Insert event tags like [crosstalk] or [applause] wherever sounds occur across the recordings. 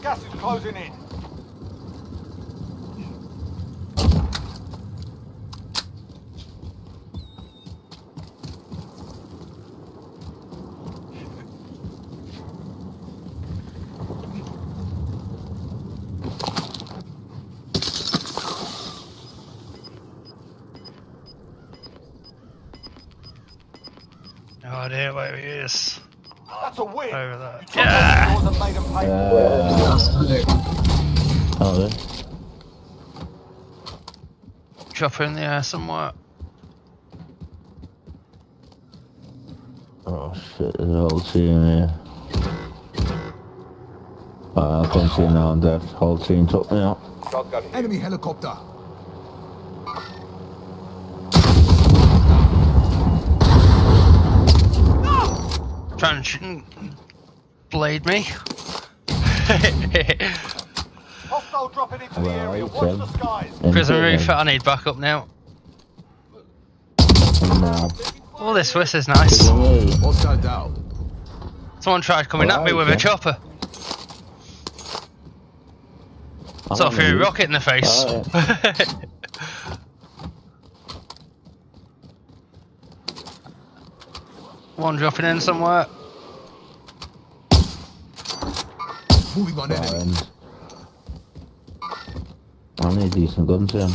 Gas is closing in. Oh dear, where he is. That's a win. Over there. You took Yeah. those doors and made them pay. Oh, there. Chopper in the air somewhere. Oh shit, there's a whole team here. Right, I can't see now I'm dead. Whole team took me out. Enemy helicopter. Trying to sh- blade me. Hostile dropping into the area. Right, Watch um, the skies. Prison roof, them. I need backup now. Now. Oh, this Swiss is nice. Prison roof. Hostile down. Someone tried coming at me with a chopper. I'm So I threw a the- rocket in the face. [laughs] One dropping in somewhere. Moving on enemy. Um, I need decent guns then.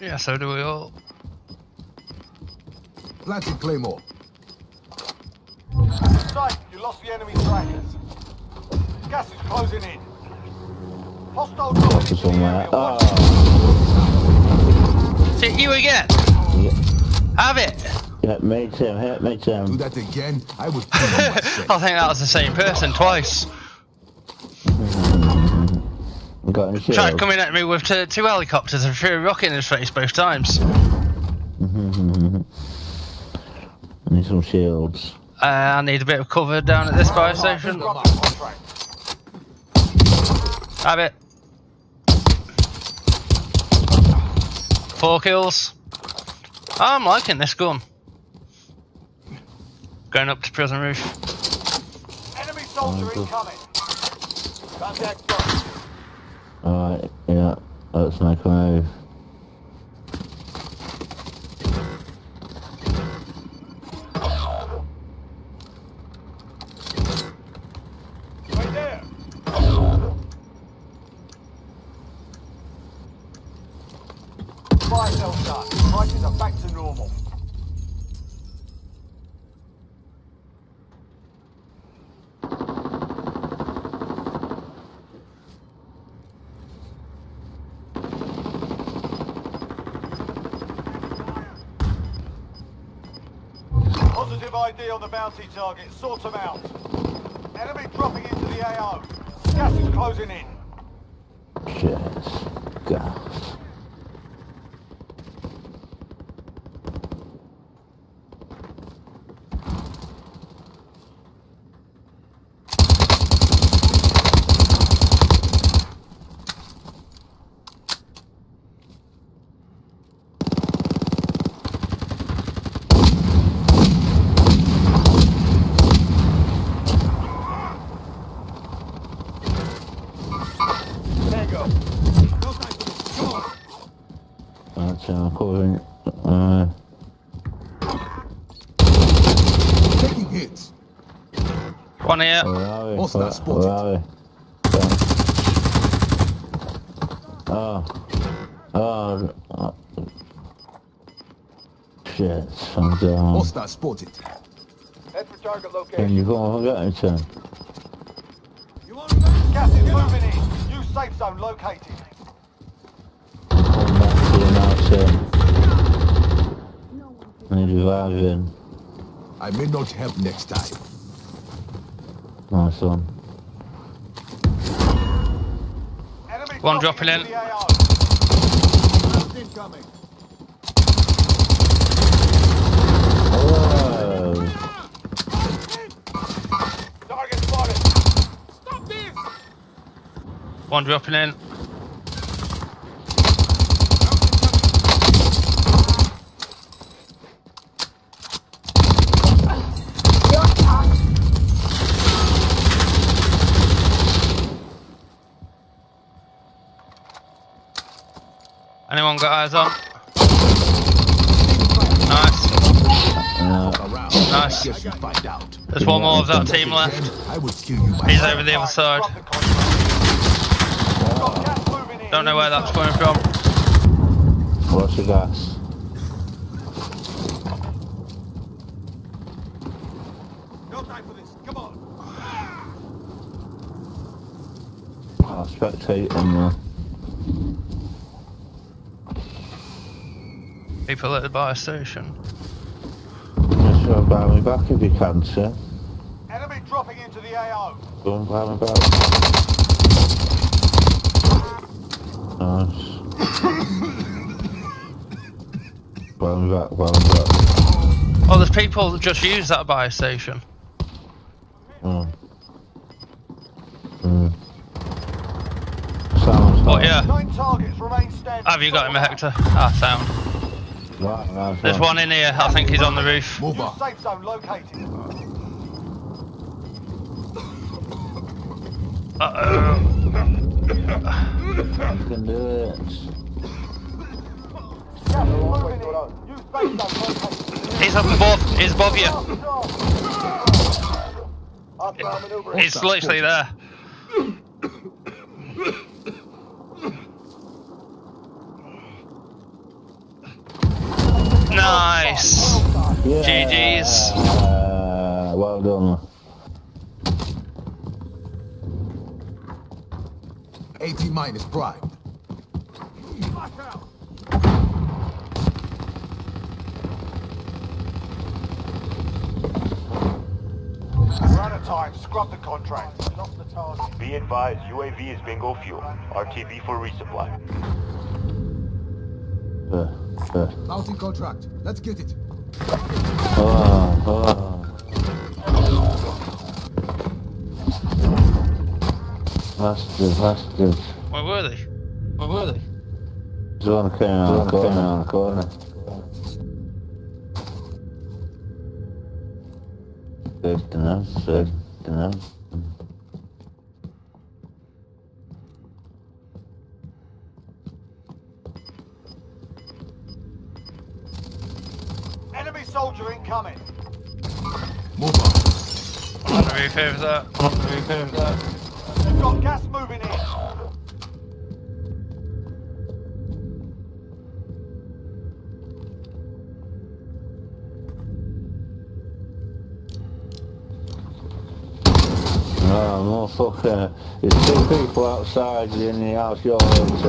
Yeah, so do we all. Planting Claymore. Sight, you lost the enemy trackers. Gas is closing in. Hostile dropping To somewhere. Oh, Watch Hit you again. yeah, Have it. Yeah, me too, hit me Do that again, I will [laughs] kill I myself. think that was the same person twice. [laughs] Got any Tried shield? coming at me with two, two helicopters and threw a rocket in his face both times. I [laughs] need some shields. Uh, I need a bit of cover down at this fire station. Have it. Four kills. I'm liking this gun. Going up to prison roof. Enemy soldier Oh, good. incoming. Contact. Alright, yeah, let's make a On the bounty target. Sort them out. Enemy dropping into the AO. Gas is closing in. Yes, gas. Tango. That's uh, covering. Uh, Taking hits. One here. where are we? Hostile Where, spotted. where are we? Oh. Oh. oh. Shit, I'm down. Hostile spotted. Head for target Can location. you go and get me, Tim? Gas is moving in. New safe zone located. Come back to you now, Tim. I need reviving. I may not help next time. Nice one. Enemy One dropping in. the AO. Incoming. Target spotted. One dropping in. Anyone got eyes on? Nice. Nice. Guess you find out. There's one more of that team left. I would kill you He's over the other side. Drop the contract. Got gas moving in. Don't know where that's coming from. What's the gas? No time for this. Come on. I'll spectate him there. People at the buy station. Just uh, buy me back if you can, sir. Enemy dropping into the AO. Go and buy me back. Nice. buy me back, buy me back. Oh, there's people that just use that buy station. Mm. Mm. Sounds Oh yeah. Nine targets remain standing. Have you got him, Hector? Ah, sound. Right, There's one in here. I think he's on the roof. Move on. safe zone located. Uh oh. You can do it. Gas is moving in. New safe. He's up above. He's above you. He's literally there. Nice. Yeah. GG's. Uh, well done. 80 minus prime. Out of time. Scrub the contract. Stop the target. Be advised, UAV is bingo fuel. RTB for resupply. Uh, uh. Mounting contract. Let's get it. Oh, oh. That's good. Where were they? Where were they? There's one coming on the corner, on the corner. Good enough, good enough. Enemy soldier incoming. Move on. On the roof over there. On the roof over there. We've got gas moving in. Oh, motherfucker. There's two people outside in the house you're into.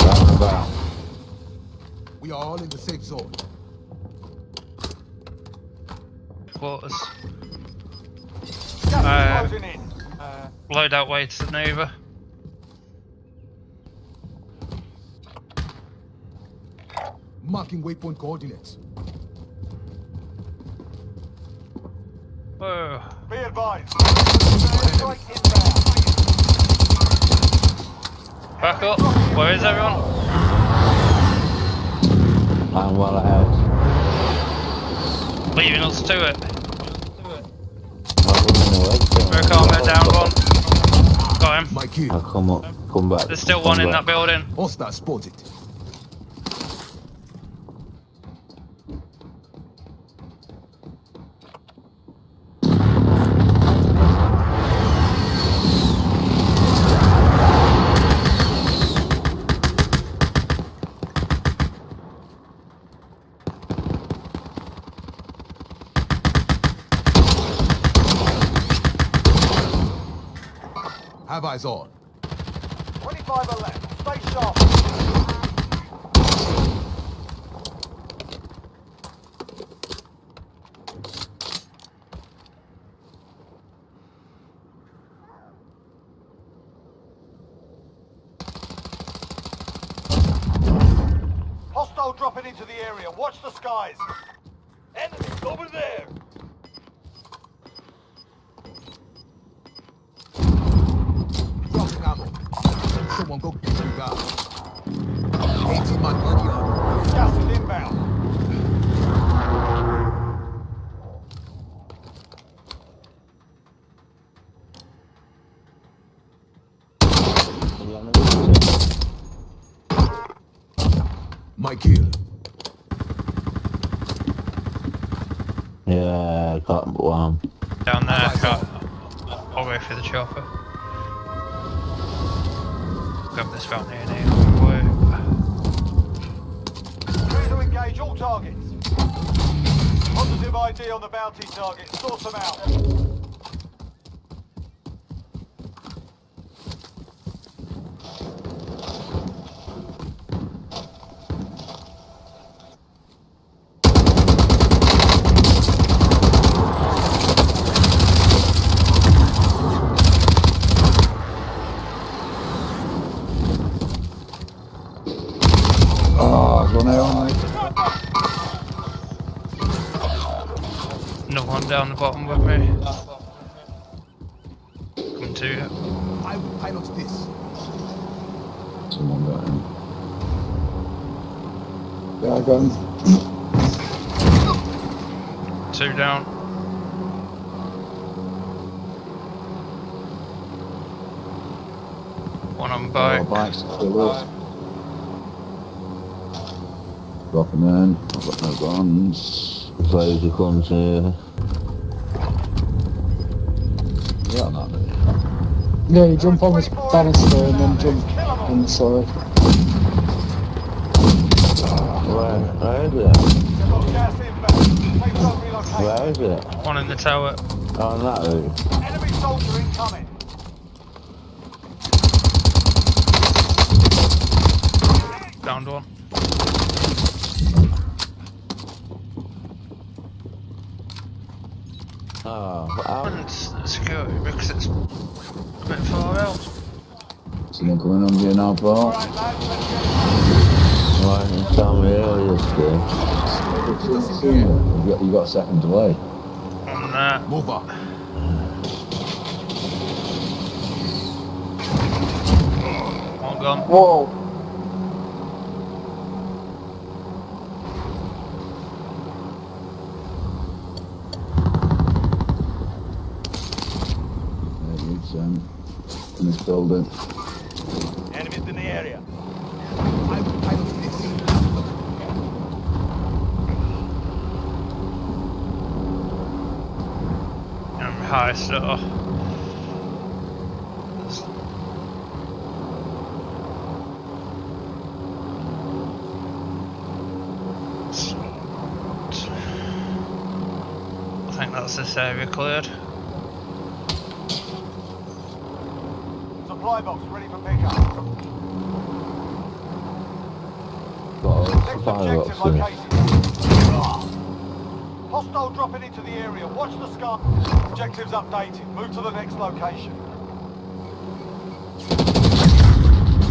Round about. We are all in the safe zone. Quarters. Gas Uh, is closing. Loadout way to the Nova. Marking waypoint coordinates. Whoa. Be advised. Back up. Where is everyone? I'm well ahead. Leaving us to it. I'm running away from it. Mercarmer down one. Got him. My. I'll come up, come back. There's still come one in that building. Hostile spotted. Have on. 25 are left. Stay sharp. Hostile dropping into the area. Watch the skies. Enemies over there. Dropping ammo. Someone go get you guys. 80 man area. Gas is inbound. My kill. Yeah, got one. Down there, cut. I'll go for the chopper. Grab this fountain here, Neil. Wait. Clear to engage all targets. Positive ID on the bounty target. Sort them out. Ah, oh, run out, mate. Another one down the bottom with me. Coming to you. I will pilot this. Someone got him. Yeah, I got him. Two down. One on Oh, bike. bike's still up. Dropping in. I've got no guns. Laser comes here. Yeah, I'm not really. Yeah, you jump on this banister and then jump inside. Where, where is it? Got gas inbound. Safe zone relocated. Where is it? One in the tower. On that route. Enemy soldier incoming. Downed one. Oh, how, And security because it's a bit far out. someone you now, bro? Alright, lads, let's get Why you tell me earlier, Steve? You got, you got a second delay. On that. Move up. One gone. Whoa! There he is, um, in this building. Enemies in the area. I will pilot this. I'm high still. I think that's this area cleared. Supply box ready for pickup. Got a Next supply objective box here. located. Hostile dropping into the area. Watch the sky. Objectives updated. Move to the next location.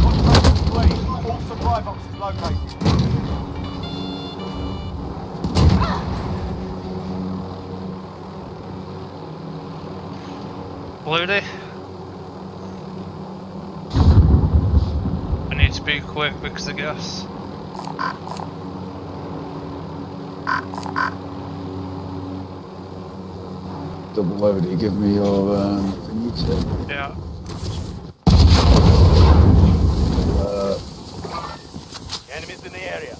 Contract complete. All supply boxes located. Bloody. I need to be quick because the gas. Double over, do you give me your um, thingy tip? Yeah. Uh, Enemies in the area.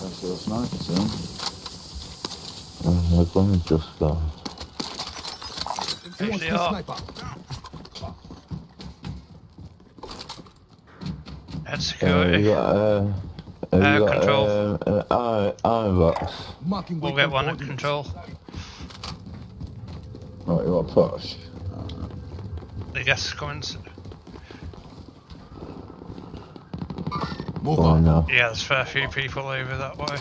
that's your sniper, son. Uh, my gun's just gone. Who wants the uh, sniper? Head Uh, security. got, uh, Uh, got, control. Um, uh, iron, box. We'll get one at control. Right, you want push? The gas is coming. Move Oh up. no. Yeah, there's a fair few people over that way.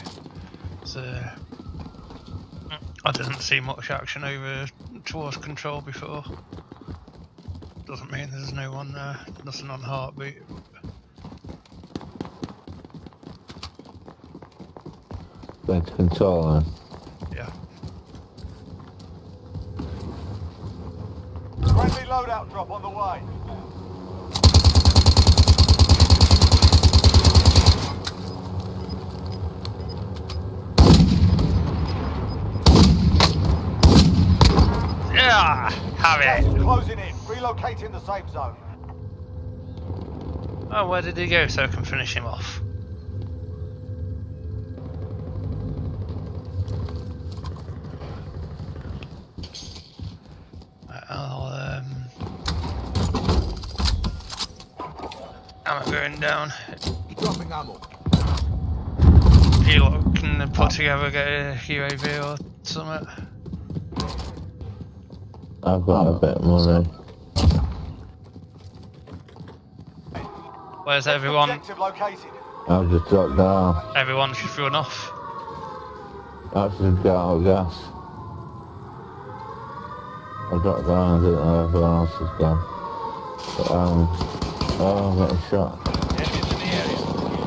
So I didn't see much action over towards control before. Doesn't mean there's no one there. Nothing on heartbeat. Going to control then. Yeah. Friendly loadout drop on the way. Yeah! Have Gas it! is closing in. Relocating the safe zone. Oh, where did he go so I can finish him off? I'll, um... I'm going down. Dropping ammo. If you lot can put together, get a UAV or something. I've got a bit of Where's everyone? Objective located. I've just dropped down. Everyone should run off. I've just got out of gas. I dropped down, I didn't know everyone else has gone. But, um, oh, I'm getting shot. Enemies in the area.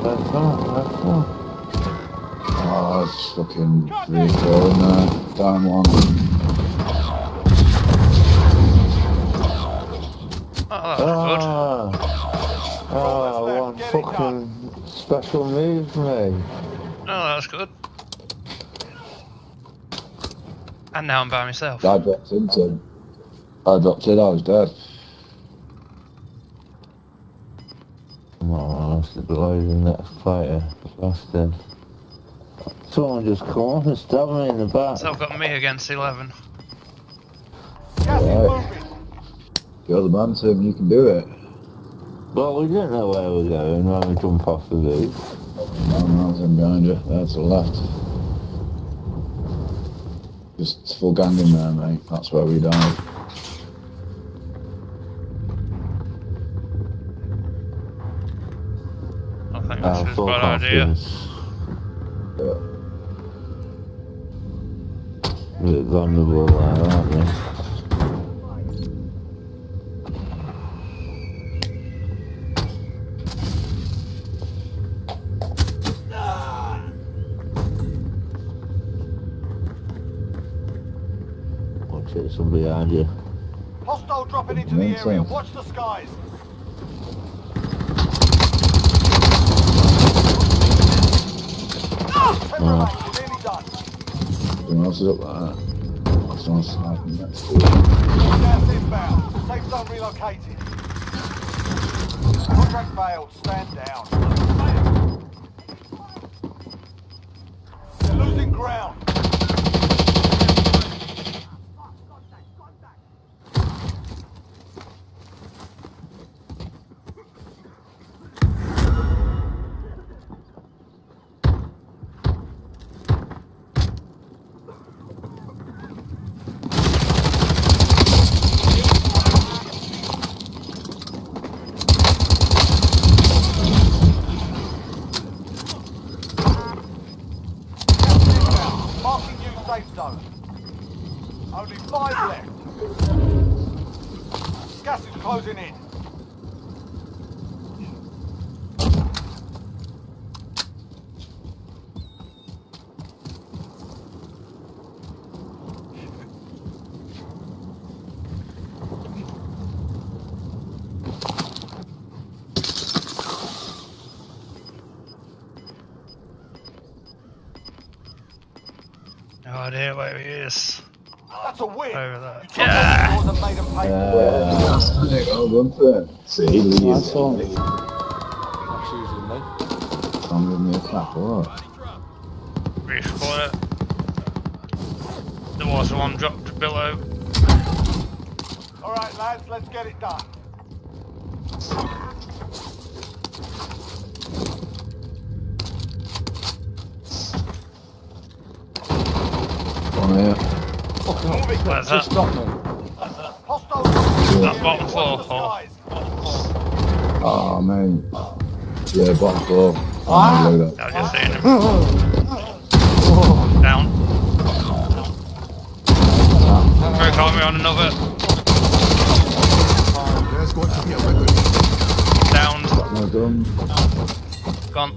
Let's go, let's. Oh, it's fucking three, four in there. Down one. One Get it fucking special move me. Oh, that's good. And now I'm by myself. I dropped into. I dropped in, I was dead. Come on, that's the blazing next fighter. Bastard. Someone just come up and stab me in the back. So I've got me against 11. Gas Right. You're the man, Tim, you can do it. Well, we didn't know where we were going when we jump off the roof. No mountain behind you, there to the left. Just full gang in there, mate. That's where we died. I think this is a full bad idea. confidence. A bit vulnerable there, aren't we? Watch it, some behind you. Hostile dropping into the area. sense. Watch the skies. Ah! Ten remain. Nearly done. Else is up there. Someone's sniping next to. Gas inbound. Safe zone relocated. Contract failed. Stand down. You're losing ground. Gas inbound. Marking new safe zone. Only five left. Gas is closing in. No idea where he is. That's a win. Over there. You took Yeah. those doors and made them pay. Yeah, that's it. Well done for him. See, Lee Nice is one. Lee. That's usually me. Don't give me a clap, alright. Respawn it. There was one dropped below. All right, lads, let's get it done. One here. Where's Just that? Got me. Bottom floor. Oh. Oh, mate. Yeah, bottom floor. Ah. Oh, I've just seen him. Down. Very me on another. There's going to be a weapon. Down. that. No gun. Gone.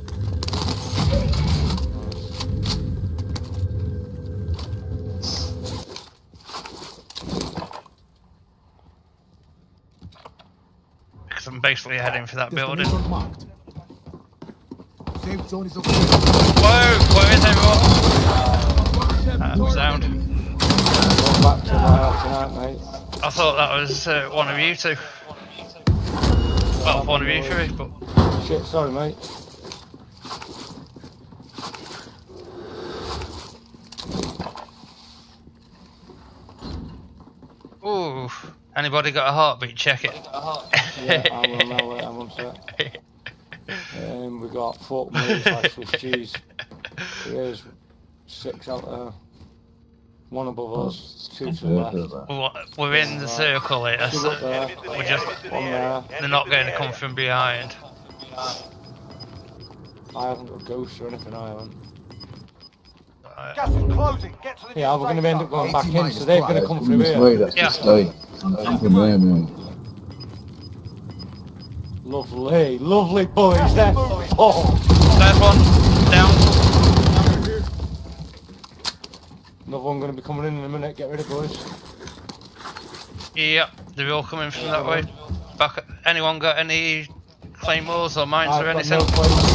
Because I'm basically heading for that building. Safe zone is okay. Whoa! Where is everyone? Uh, sound. Back to my house tonight, mate. I thought that was uh, one of you two. Well, one of you three, but Shit, sorry, mate. Anybody got a heartbeat? Check it. Yeah, I will now, wait, I'm on. Um, we got 40 minutes like Swiss [laughs] cheese. Here's six out there. One above us, two to the left. We're- We're in the circle here, so we're just one there. they're not going to come from behind. I haven't got ghosts or anything, I haven't. Right. Gas is closing. Get to the Yeah, we're going to end up going back 80 in, so they're going to come through here. Wait, that's Yeah. just stay. From there, mate. Lovely, lovely boys, they're. Third one down. Another one going to be coming in in a minute, get ready boys. Yep, they're all coming from that way. Back. Anyone got any claymores or mines I've or got anything?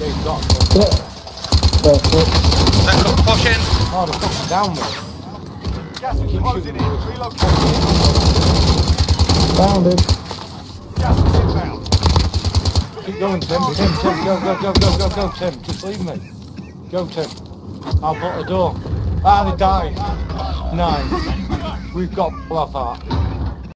They've got them. Yeah. That's it. Push in. Oh, they're fucking down there. Gas is Keep closing in. boys. Relocating. Found him. Gas is inbound. Keep going, Tim. Tim, Tim, go, go, go, go, go, go, Tim. Just leave me. Go, Tim. I'll block the door. Ah, they died. Nine. We've got Blackheart.